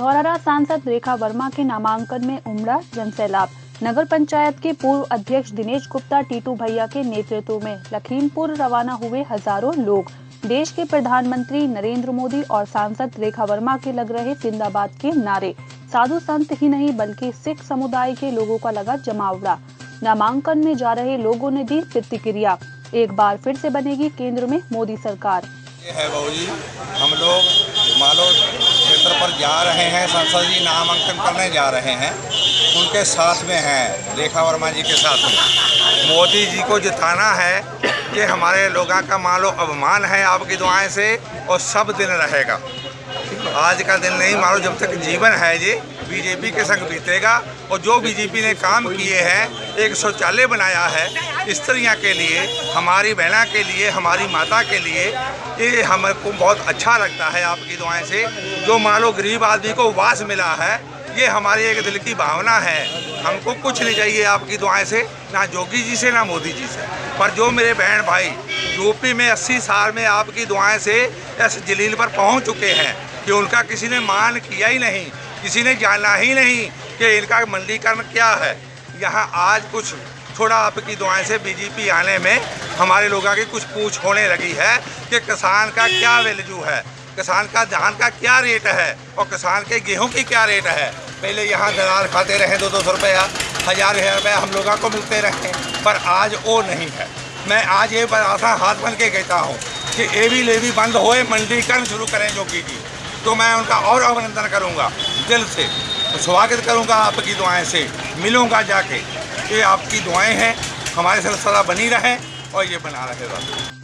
धौरारा सांसद रेखा वर्मा के नामांकन में उमड़ा जनसैलाब। नगर पंचायत के पूर्व अध्यक्ष दिनेश गुप्ता, टीटू भैया के नेतृत्व में लखीमपुर रवाना हुए हज़ारों लोग। देश के प्रधानमंत्री नरेंद्र मोदी और सांसद रेखा वर्मा के लग रहे जिंदाबाद के नारे। साधु संत ही नहीं, बल्कि सिख समुदाय के लोगों का लगा जमावड़ा। नामांकन में जा रहे लोगों ने दी प्रतिक्रिया। एक बार फिर से बनेगी केंद्र में मोदी सरकार। है हम लोग मालो क्षेत्र पर जा रहे हैं, सांसद जी नामांकन करने जा रहे हैं, उनके साथ में हैं रेखा वर्मा जी के साथ में। मोदी जी को जिताना है कि हमारे लोगों का मान लो अभिमान है आपकी दुआएँ से और सब दिन रहेगा। आज का दिन नहीं मानो जब तक जीवन है जी, बीजेपी के संग बीतेगा और जो बीजेपी ने काम किए हैं, एक शौचालय बनाया है, स्त्रियाँ के लिए, हमारी बहना के लिए, हमारी माता के लिए, ये हमको बहुत अच्छा लगता है आपकी दुआएँ से। जो मान गरीब आदमी को वास मिला है, ये हमारी एक दिल की भावना है। हमको कुछ नहीं चाहिए आपकी दुआएँ से, ना जोगी जी से, ना मोदी जी से। पर जो मेरे बहन भाई, यूपी में 80 साल में आपकी दुआएँ से इस जलील पर पहुँच चुके हैं कि उनका किसी ने मान किया ही नहीं, किसी ने जाना ही नहीं कि इनका मंडीकरण क्या है। यहाँ आज कुछ थोड़ा आपकी दुआएँ से बीजेपी आने में हमारे लोगों की कुछ पूछ होने लगी है कि किसान का क्या वैल्यू है, किसान का धान का क्या रेट है और किसान के गेहूँ की क्या रेट है। पहले यहाँ दलाल खाते रहे दो दो सौ रुपया, हज़ार हज़ार रुपया हम लोगों को मिलते रहे, पर आज वो नहीं है। मैं आज ये बताता हाथ बन के कहता हूँ कि ए भी लेवी बंद होए मंडीकरण शुरू करें जोगी जी। तो मैं उनका और अभिनंदन करूँगा, दिल से। तो स्वागत करूँगा आपकी दुआएँ से। मिलूँगा जाके ये आपकी दुआएँ हैं, हमारे सिलसिला बनी रहें और ये बना रहेगा